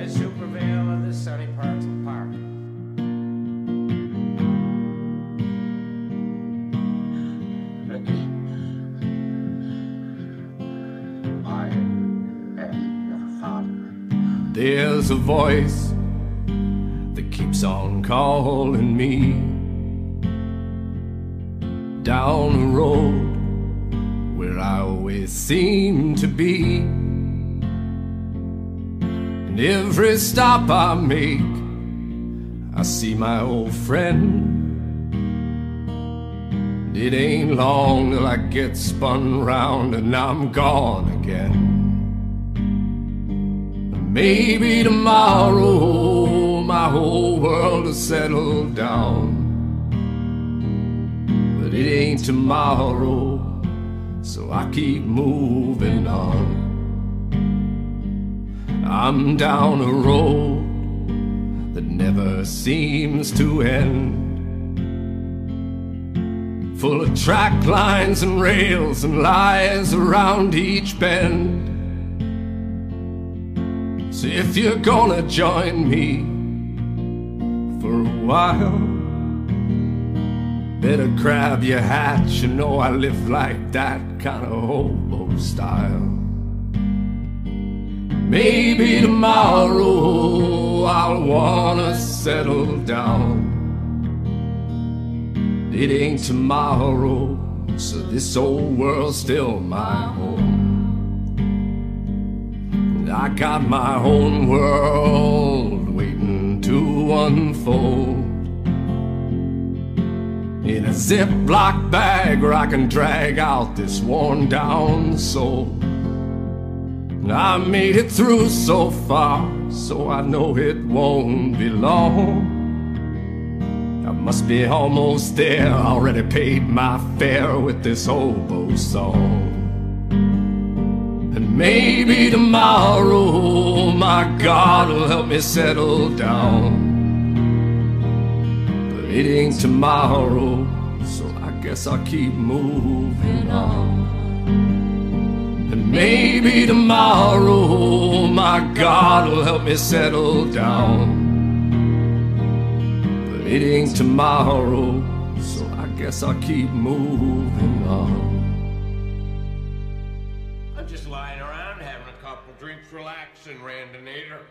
as who prevail in the sunny parts of the park. There's a voice that keeps on calling me down a road where I always seem to be. And every stop I make, I see my old friend. It ain't long till I get spun round and I'm gone again. Maybe tomorrow my whole world will settle down. But it ain't tomorrow, so I keep moving on. I'm down a road that never seems to end. Full of track lines and rails and lies around each bend. So if you're gonna join me for a while, better grab your hat. You know I live like that kind of hobo style. Maybe tomorrow I'll wanna settle down. It ain't tomorrow, so this old world's still my home. I got my own world waiting to unfold. In a Ziploc bag where I can drag out this worn down soul. I made it through so far, so I know it won't be long. I must be almost there, already paid my fare with this hobo song. And maybe tomorrow my God will help me settle down. But it ain't tomorrow, so I guess I'll keep moving on. Maybe tomorrow my God will help me settle down. But it ain't tomorrow, so I guess I'll keep moving on. I'm just lying around having a couple drinks, relaxing, Randinator.